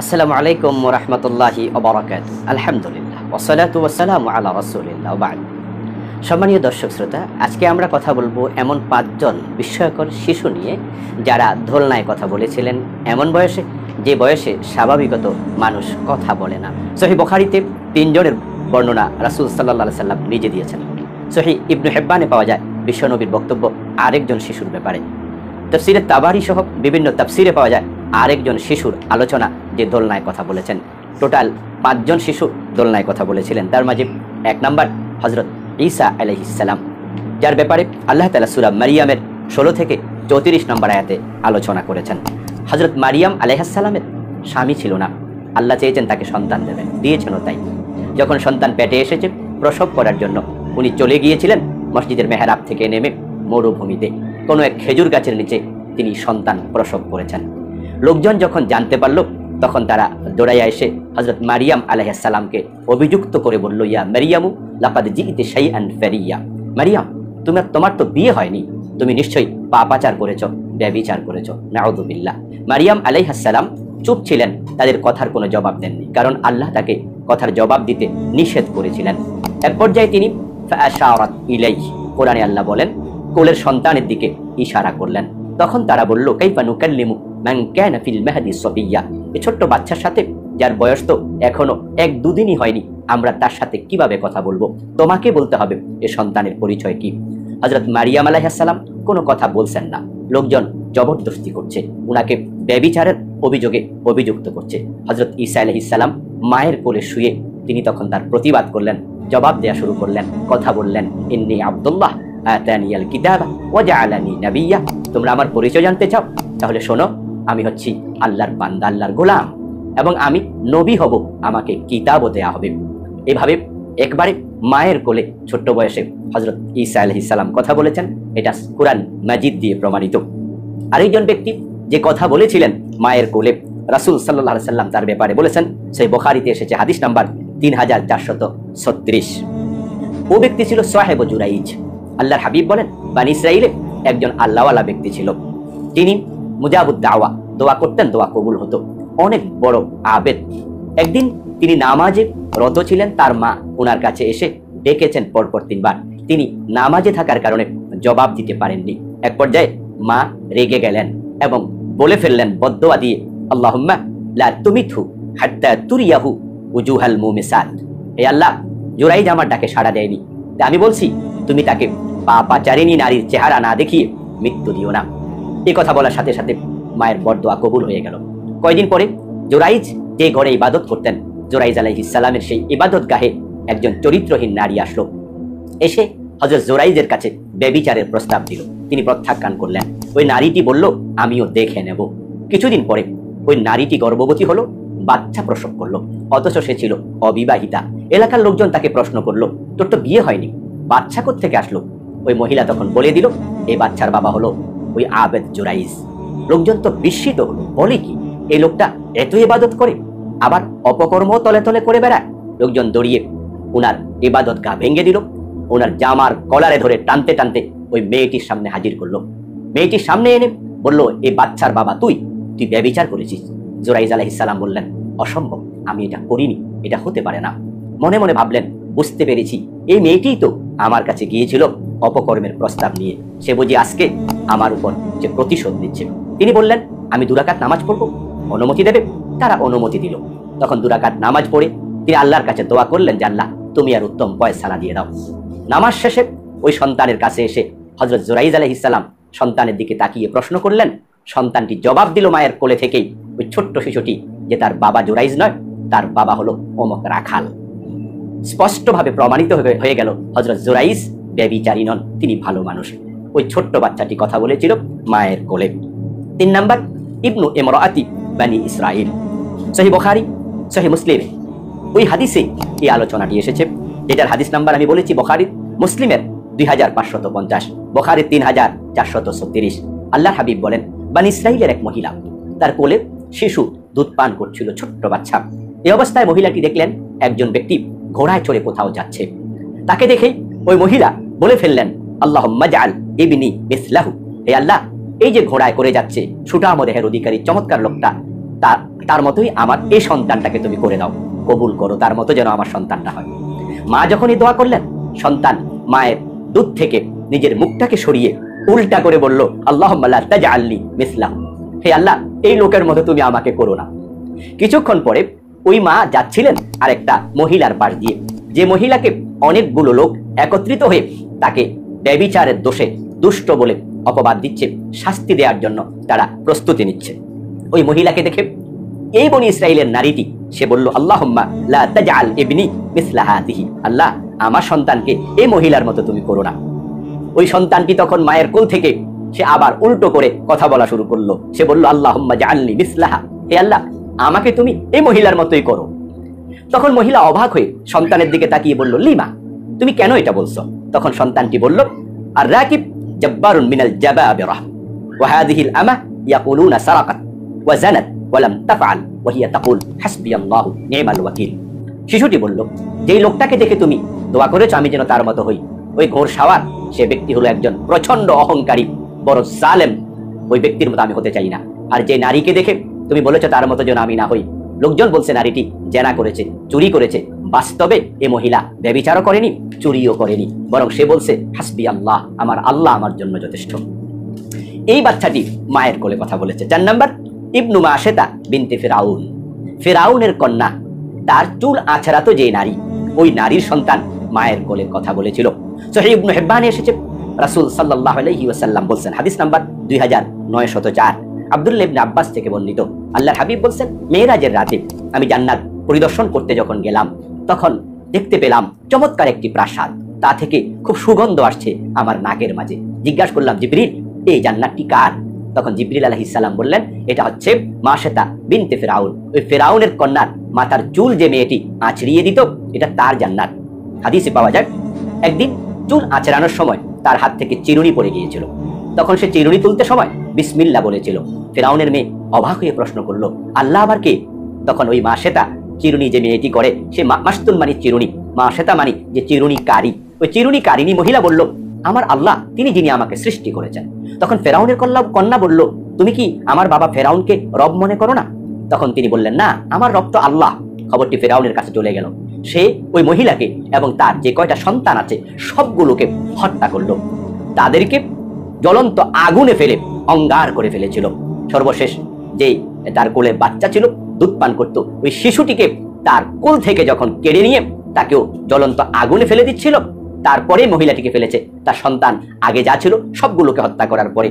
আসসালামু আলাইকুম রহমতুল্লাহি অবরাকাত আলহামদুলিল্লাহ। ওসালাতু ওয়াসালাম আলা রসুলিল্লাহ সম্মানীয় দর্শক শ্রোতা, আজকে আমরা কথা বলব এমন পাঁচজন বিস্ময়কর শিশু নিয়ে যারা ধোলনায় কথা বলেছিলেন এমন বয়সে, যে বয়সে স্বাভাবিকত মানুষ কথা বলে না। সহি বখারিতে তিনজনের বর্ণনা রাসুল সাল্লাহ সাল্লাম নিজে দিয়েছেন। সহি ইবনু হেব্বানে পাওয়া যায় বিশ্বনবীর বক্তব্য আরেকজন শিশুর ব্যাপারে। তফসিরে তাবারি সহ বিভিন্ন তাফসিরে পাওয়া যায় আরেকজন শিশুর আলোচনা যে দোলনায় কথা বলেছেন। টোটাল পাঁচজন শিশু দোলনায় কথা বলেছিলেন। তার মাঝে এক নাম্বার হজরত ঈসা আলহিসাল্লাম যার ব্যাপারে আল্লাহ তালা সুরা মারিয়ামের ষোলো থেকে চৌত্রিশ নম্বর আয়াতে আলোচনা করেছেন। হজরত মারিয়াম আলহাসাল্লামের স্বামী ছিল না। আল্লাহ চেয়েছেন তাকে সন্তান দেবেন দিয়েছেনও তাই। যখন সন্তান পেটে এসেছে, প্রসব করার জন্য উনি চলে গিয়েছিলেন মসজিদের মেহরাব থেকে নেমে মরুভূমিতে। কোনো এক খেজুর গাছের নিচে তিনি সন্তান প্রসব করেছেন। লোকজন যখন জানতে পারল তখন তারা দৌড়াইয়া এসে হজরত মারিয়াম আলাইসাল্লামকে অভিযুক্ত করে বলল, ইয়া মারিয়ামু লাপাদ জিতে সাই অ্যান্ড ফেরিয়া। মারিয়াম, তোমার তোমার তো বিয়ে হয়নি। তুমি নিশ্চয়ই পাপাচার করেছ ব্যবিচার করেছ। নাউদুবিল্লাহ মারিয়াম আলাইহাসাল্লাম চুপ ছিলেন, তাদের কথার কোনো জবাব দেননি, কারণ আল্লাহ তাকে কথার জবাব দিতে নিষেধ করেছিলেন। এক পর্যায়ে তিনি ইলাইহি। কোরআনে আল্লাহ বলেন, কোলের সন্তানের দিকে ইশারা করলেন। তখন তারা বলল, কাইফা নুকাল্লিমু মান ক্যান ফিল মাহদি সবিয়া এই ছোট্ট বাচ্চার সাথে, যার বয়স তো এখনও এক দুদিনই হয়নি, আমরা তার সাথে কীভাবে কথা বলব? তোমাকে বলতে হবে, এ সন্তানের পরিচয় কি? হজরত মারিয়াম আলাইহাসাল্লাম কোনো কথা বলছেন না। লোকজন জবরদস্তি করছে, উনাকে ব্যবিচারের অভিযোগে অভিযুক্ত করছে। হজরত ইসা আলহিসাল্লাম মায়ের কোলে শুয়ে তিনি তখন তার প্রতিবাদ করলেন, জবাব দেওয়া শুরু করলেন, কথা বললেন, ইন্নি আব্দুল্লাহ নাবিয়্যা তোমরা আমার পরিচয় জানতে চাও? তাহলে শোনো আমি হচ্ছি আল্লাহর বান্দা, আল্লাহর গোলাম এবং আমি নবী হব, আমাকে কিতাবও দেয়া হবে। এভাবে একবারে মায়ের কোলে ছোট্ট বয়সে হজরত ঈসা আলহিসাল্লাম কথা বলেছেন, এটা কোরআন মাজিদ দিয়ে প্রমাণিত। আরেকজন ব্যক্তি যে কথা বলেছিলেন মায়ের কোলে, রাসুল সাল্লাহ সাল্লাম তার ব্যাপারে বলেছেন, সেই বখারিতে এসেছে হাদিস নাম্বার তিন হাজার চারশত ছত্রিশ। ও ব্যক্তি ছিল সোহেব জুরাইজ। আল্লাহর হাবিব বলেন, বান ইসরাইলে একজন আল্লাহওয়ালা ব্যক্তি ছিল। তিনি মুজাবুদ দাওয়া দোয়া করতেন, দোয়া কবুল হতো। অনেক বড় আবেদ একদিন তিনি নামাজে রত ছিলেন, তার মা ওনার কাছে এসে ডেকেছেন পরপর তিনবার। তিনি নামাজে থাকার কারণে জবাব দিতে পারেননি। এক পর্যায়ে মা রেগে গেলেন এবং বলে ফেললেন বদোয়া দিয়ে, আল্লাহুম্মা লা তুমিথু হাত্তা তুরিয়াহু উজুহাল মুমিসাত। হে আল্লাহ, জোরাইজ আমার ডাকে সাড়া দেয়নি। আমি বলছি, তুমি তাকে পাপাচারিণী নারীর চেহারা না দেখিয়ে মৃত্যু দিও না। এই কথা বলার সাথে সাথে মায়ের বরদোয়া কবুল হয়ে গেল। কয়দিন পরে জোরাইজ যে ঘরে ইবাদত করতেন, জোরাইজ আলাইহিসালামের সেই ইবাদত গাহে একজন চরিত্রহীন নারী আসলো। এসে হজরত জোরাইজের কাছে বেবিচারের প্রস্তাব দিল। তিনি প্রত্যাখ্যান করলেন, ওই নারীটি বলল, আমিও দেখে নেব। কিছুদিন পরে ওই নারীটি গর্ভবতী হলো, বাচ্চা প্রসব করল, অথচ সে ছিল অবিবাহিতা। এলাকার লোকজন তাকে প্রশ্ন করল, তোর তো বিয়ে হয়নি, বাচ্চা থেকে আসলো? ওই মহিলা তখন বলে দিল এই বাচ্চার বাবা হলো ওই আবেদ জোরাইজ। লোকজন তো বিস্মিত হলো বলে কি, এই লোকটা এত ইবাদত করে, আবার অপকর্ম তলে তলে করে বেড়ায়। লোকজন দড়িয়ে উনার ইবাদত গা ভেঙে দিল। ওনার জামার কলারে ধরে টানতে টানতে ওই মেয়েটির সামনে হাজির করল। মেয়েটির সামনে এনে বলল এই বাচ্চার বাবা তুই তুই ব্যবিচার করেছিস। জোরাইজ আলাইসাল্লাম বললেন, অসম্ভব, আমি এটা করিনি, এটা হতে পারে না। মনে মনে ভাবলেন, বুঝতে পেরেছি, এই মেয়েটিই তো আমার কাছে গিয়েছিল অপকর্মের প্রস্তাব নিয়ে। সে বুঝি আজকে আমার উপর যে প্রতিশোধ নিচ্ছে তিনি বললেন, আমি দুরাকাত নামাজ পড়ব। অনুমতি দেবে? তারা অনুমতি দিল। তখন দুরাকাত নামাজ পড়ে তিনি আল্লাহর কাছে দোয়া করলেন যে, আল্লাহ, তুমি আর উত্তম পয়সালা দিয়ে দাও। নামাজ শেষে ওই সন্তানের কাছে এসে হজরত জোরাইজ আলহিসাল্লাম সন্তানের দিকে তাকিয়ে প্রশ্ন করলেন। সন্তানটি জবাব দিল মায়ের কোলে থেকেই, ওই ছোট্ট শিশুটি যে তার বাবা জোরাইজ নয়, তার বাবা হলো অমক রাখাল। স্পষ্টভাবে প্রমাণিত হয়ে গেল হজরত জোরাইজ ব্যবিচারী নন, তিনি ভালো মানুষ। ওই ছোট্ট বাচ্চাটি কথা বলেছিল মায়ের কোলে। তিন নাম্বার, ইবনু এমরাতি বানি ইসরাইল সহি বখারি, সহি মুসলিম। ওই হাদিসে এই আলোচনাটি এসেছে। যেটার হাদিস নাম্বার আমি বলেছি বখারির, মুসলিমের দুই হাজার পাঁচশত পঞ্চাশ, বখারির তিন হাজার চারশত ছত্রিশ। আল্লাহ হাবিব বলেন, বান ইসরাইলের এক মহিলা, তার কোলে শিশু দুধ পান করছিল ছোট্ট বাচ্চা। এই অবস্থায় মহিলাটি দেখলেন, একজন ব্যক্তি ঘোড়ায় চড়ে কোথাও যাচ্ছে। তাকে দেখেই ওই মহিলা বলে ফেললেন আল্লাহ মাজাল হে আল্লাহ, এই যে ঘোড়ায় করে যাচ্ছে সুটাম দেহের অধিকারী, চমৎকার লোকটা। তার মতোই আমার এই সন্তানটাকে তুমি করে দাও। কবুল করো, তার মতো যেন আমার সন্তানটা হয়। মা যখনই দোয়া করলেন, সন্তান মায়ের দুধ থেকে নিজের মুখটাকে সরিয়ে উল্টা করে বলল আল্লাহ আল্লি মিসলাম হে আল্লাহ, এই লোকের মতো তুমি আমাকে করো না। কিছুক্ষণ পরে ওই মা যাচ্ছিলেন আর একটা মহিলার পাশ দিয়ে। যে মহিলাকে অনেকগুলো লোক একত্রিত হয়ে তাকে ব্যবিচারের দোষে দুষ্ট বলে অপবাদ দিচ্ছে, শাস্তি দেওয়ার জন্য তারা প্রস্তুতি নিচ্ছে। ওই মহিলাকে দেখে এই বনি ইসরায়েলের নারীটি, সে বলল আল্লাহ আল্লাহ, আমার সন্তানকে এই মহিলার মতো তুমি করো না। ওই সন্তানটি তখন মায়ের কোল থেকে সে আবার উল্টো করে কথা বলা শুরু করল। সে বলল আল্লাহ জাআলনি মিসলাহা। হে আল্লাহ, আমাকে তুমি এই মহিলার মতোই করো। তখন মহিলা অবাক হয়ে সন্তানের দিকে তাকিয়ে বলল, লিমা, তুমি কেন এটা বলছো? তখন সন্তানটি বলল আর রাকিব জব্বারুন মিনাল জাবাবিরা, ওয়া হাযিহিল আমা ইয়াকুলুনা সারাকাত ওয়া জানাত ওয়া লাম তাফআল ওয়া হিয়া তাকুল হাসবিয়াল্লাহু নি'মাল ওয়াকিল। শিশুটি বলল, যেই লোকটাকে দেখে তুমি দোয়া করেছ, আমি যেন তার মতো হই। ওই ঘোর সাওয়ার, সে ব্যক্তি হলো একজন প্রচণ্ড অহংকারী, বড় জালেম। ওই ব্যক্তির মতো আমি হতে চাই না। আর যে নারীকে দেখে তুমি বলেছ, তার মতো যেন আমি না হই। লোকজন বলছে, নারীটি জেনা করেছে, চুরি করেছে বাস্তবে এ মহিলা ব্যবিচারও করেনি, চুরিও করেনি। বরং সে বলছে, হাসবি আল্লাহ, আমার আল্লাহ আমার জন্য যথেষ্ট। এই বাচ্চাটি মায়ের কোলে কথা বলেছে। চার নাম্বার, ইবনু মাসেতা বিনতে ফেরাউন। ফেরাউনের কন্যা, তার চুল আছড়াতো যে নারী, ওই নারীর সন্তান মায়ের কোলে কথা বলেছিল। সহি ইবনু হেব্বানে এসেছে, রাসূল সাল্লাল্লাহু আলাইহি ওয়াসাল্লাম বলছেন, হাদিস নাম্বার 2904 আব্দুল্লাহ ইবনে আব্বাস থেকে বর্ণিত। আল্লাহর হাবিব বলছেন, মেয়েরাজের রাতে আমি জান্নাত পরিদর্শন করতে যখন গেলাম তখন দেখতে পেলাম চমৎকার একটি প্রাসাদ। তা থেকে খুব সুগন্ধ আসছে আমার নাকের মাঝে। জিজ্ঞাসা করলাম, জিবরিল, এই জান্নাতটি কার? তখন জিবরিল আলাইহিস সালাম বললেন, এটা হচ্ছে মাশেতা বিনতে ফেরাউন। ওই ফেরাউনের কন্যার মাথার চুল যে মেয়েটি আঁচড়িয়ে দিত, এটা তার জান্নাত। হাদিসে পাওয়া যায়, একদিন চুল আঁচড়ানোর সময় তার হাত থেকে চিরুনি পড়ে গিয়েছিল। তখন সে চিরুনি তুলতে সময় বিসমিল্লা বলেছিল। ফেরাউনের মেয়ে অবাক হয়ে প্রশ্ন করল, আল্লাহ আবার কে? তখন ওই মা শ্বেতা চিরুনি যে মেয়েটি করে, সে মা- মাস্তুল মানি চিরুনি, মা শ্বেতা মানি যে চিরুনি কারি ওই চিরুনি কারিনী মহিলা বলল, আমার আল্লাহ, তিনি যিনি আমাকে সৃষ্টি করেছেন। তখন ফেরাউনের কল্লা কন্যা বলল, তুমি কি আমার বাবা ফেরাউনকে রব মনে করো না? তখন তিনি বললেন, না, আমার রব তো আল্লাহ। খবরটি ফেরাউনের কাছে চলে গেল। সে ওই মহিলাকে এবং তার যে কয়টা সন্তান আছে, সবগুলোকে হত্যা করল। তাদেরকে জ্বলন্ত আগুনে ফেলে অঙ্গার করে ফেলেছিল। সর্বশেষ যে তার কোলে বাচ্চা ছিল দুধ পান করত। ওই শিশুটিকে তার কোল থেকে যখন কেড়ে নিয়ে তাকেও জ্বলন্ত আগুনে ফেলে দিচ্ছিল। তারপরে মহিলাটিকে ফেলেছে। তার সন্তান আগে যা ছিল সবগুলোকে হত্যা করার পরে।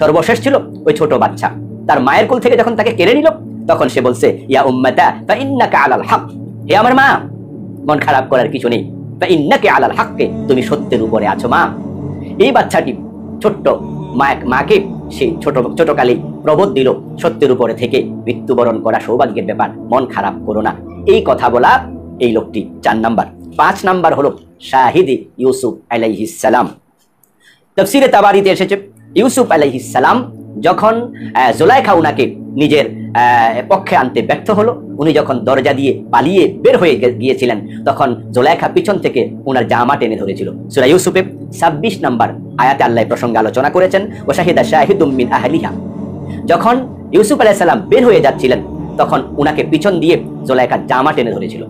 সর্বশেষ ছিল ওই ছোট বাচ্চা। তার মায়ের কোল থেকে যখন তাকে কেড়ে নিল, তখন সে বলছে, ইয়া উম্মাতা, ফা ইন্নাকা আলাল হক। হে আমার মা, মন খারাপ করার কিছু নেই। ফা ইন্নাকা আলাল হককে, তুমি সত্যের উপরে আছো মা। এই বাচ্চাটি ছোট্ট মা, মাকে সে ছোট, ছোটকালেই প্রবোধ দিল সত্যের উপরে থেকে। মৃত্যুবরণ করা সৌভাগ্যের ব্যাপার। মন খারাপ করো না। এই কথা বলা এই লোকটি চার নাম্বার। পাঁচ নাম্বার হলো শাহিদি ইউসুফ আলাইহিস সালাম। তফসিরে তাবারিতে এসেছে, ইউসুফ আলাইহিস সালাম যখন জোলাইখা উনাকে নিজের পক্ষে আনতে ব্যর্থ হলো, উনি যখন দরজা দিয়ে পালিয়ে বের হয়ে গিয়েছিলেন, তখন জোলাইখা পিছন থেকে উনার জামা টেনে ধরেছিল। সুরা ইউসুফে ছাব্বিশ নাম্বার আয়াতে আল্লাহ প্রসঙ্গে আলোচনা করেছেন ও শাহিদা শাহিদুম মিন আহলিহা। যখন ইউসুফ আলাইসাল্লাম বের হয়ে যাচ্ছিলেন, তখন উনাকে পিছন দিয়ে জোলাইখা জামা টেনে ধরেছিল।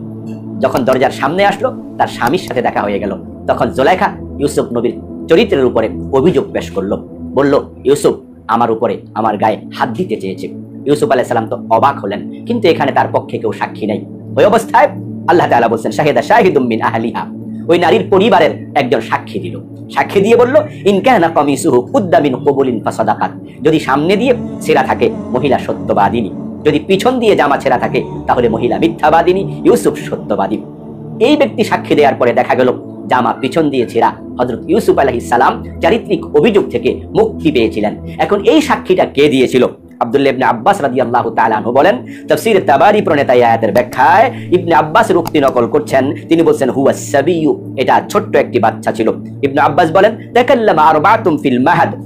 যখন দরজার সামনে আসলো, তার স্বামীর সাথে দেখা হয়ে গেল। তখন জোলাইখা ইউসুফ নবীর চরিত্রের উপরে অভিযোগ পেশ করল। বলল, ইউসুফ, আমার উপরে আমার গায়ে হাত দিতে চেয়েছে। ইউসুফ আলাইসাল্লাম তো অবাক হলেন, কিন্তু এখানে তার পক্ষে কেউ সাক্ষী নেই। ওই অবস্থায় আল্লাহ তাআলা বলছেন, শাহিদা শাহিদুম মিন আহলিহা। ওই নারীর পরিবারের একজন সাক্ষী দিল। সাক্ষী দিয়ে বলল কুদ্দামিন কবুলিন ফাসাদাকাত। যদি সামনে দিয়ে ছেঁড়া থাকে, মহিলা সত্যবাদিনী। যদি পিছন দিয়ে জামা ছেঁড়া থাকে, তাহলে মহিলা মিথ্যাবাদিনী, ইউসুফ সত্যবাদী। এই ব্যক্তি সাক্ষী দেওয়ার পরে দেখা গেল, জামা পিছন দিয়ে ছেঁড়া হজরত ইউসুফ আলাহিস সালাম চারিত্রিক অভিযোগ থেকে মুক্তি পেয়েছিলেন। এখন এই সাক্ষীটা কে দিয়েছিল? আব্দুল্লাহ ইবনে আব্বাস রাদিয়াল্লাহু তাআলা আনহু বলেন, তাফসীর প্রণেতা আয়াতের ব্যাখ্যায় ইবনে নকল করছেন। তিনি বলছেন সাবিয়ু এটা ছোট্ট একটি বাচ্চা ছিল। ইবনে আব্বাস বলেন, তাকাল্লামা আরবাতুম ফিল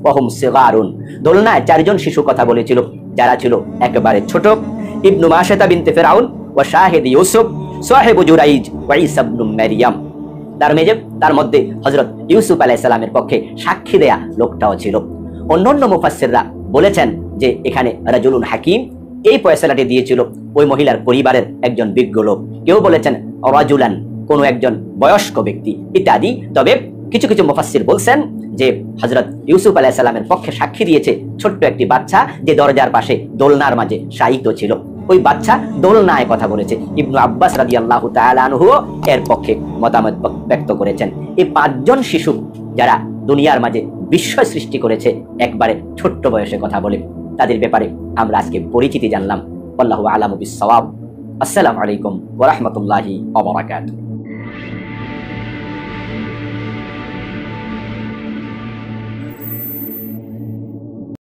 ওয়া হুম সিগারুন দোলনায় চারজন শিশু কথা বলেছিল, যারা ছিল একেবারে ছোট। ইবনু মাশাতা বিনতে ফিরাউন ওয়া শাহিদ ইউসুফ, সাহেবু জুরাইজ ওয়া ঈসা ইবনু তার মেজে তার মধ্যে হজরত ইউসুফ আলাইহিস সালামের পক্ষে সাক্ষী দেয়া লোকটাও ছিল। অন্যান্য মুফাসসিররা বলেছেন যে এখানে রাজুলুন হাকিম এই ফয়সালাটি দিয়েছিল ওই মহিলার পরিবারের একজন বিজ্ঞ লোক। কেউ বলেছেন রাজুলান কোনো একজন বয়স্ক ব্যক্তি ইত্যাদি। তবে কিছু কিছু মুফাসসির বলছেন যে হজরত ইউসুফ আলাইহিস সালামের পক্ষে সাক্ষী দিয়েছে ছোট্ট একটি বাচ্চা যে দরজার পাশে দোলনার মাঝে শায়িত ছিল। ওই বাচ্চা দোলনায় কথা বলেছে। ইবনু আব্বাস রাদিয়াল্লাহু তাআলা আনহু এর পক্ষে মতামত ব্যক্ত করেছেন। এই পাঁচজন শিশু যারা দুনিয়ার মাঝে বিস্ময় সৃষ্টি করেছে, একবারে ছোট্ট বয়সে কথা বলে। তাদের ব্যাপারে আমরা আজকে পরিচিতি জানলাম। আল্লাহ আলামু বিস সওয়াব আসসালামু আলাইকুম ওরহমতুল্লাহি বারাকাতুহু।